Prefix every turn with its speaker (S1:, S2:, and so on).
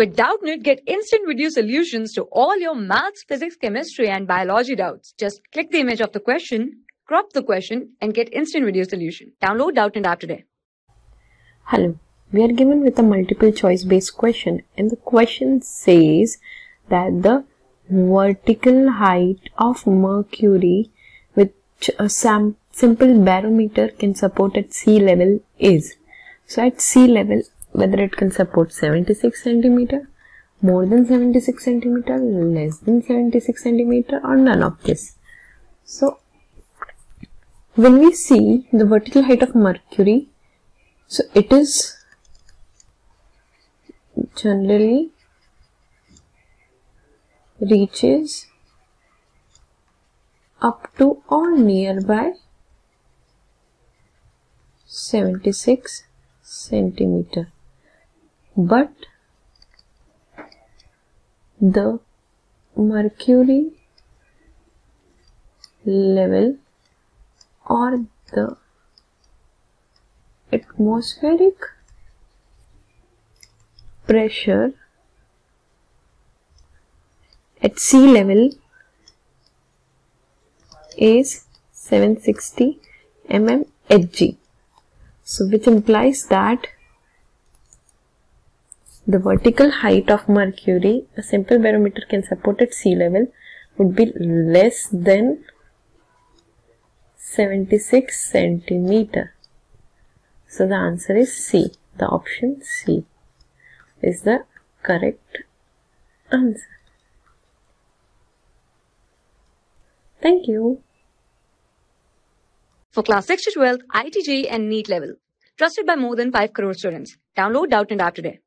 S1: With Doubtnut, get instant video solutions to all your maths, physics, chemistry, and biology doubts. Just click the image of the question, crop the question, and get instant video solution. Download Doubtnut app today.
S2: Hello, we are given with a multiple choice based question, and the question says that the vertical height of Mercury, which a simple barometer can support at sea level, is. So, at sea level, whether it can support 76 centimeter, more than 76 centimeter, less than 76 centimeter, or none of this. So, when we see the vertical height of Mercury, so it is generally reaches up to or nearby 76 centimeter but the mercury level or the atmospheric pressure at sea level is 760 mm Hg. So which implies that the vertical height of mercury, a simple barometer can support at sea level, would be less than 76 centimeter. So the answer is C. The option C is the correct answer. Thank you.
S1: For class 6 to 12, IIT JEE and NEET level. Trusted by more than 5 crore students. Download Doubtnut app today.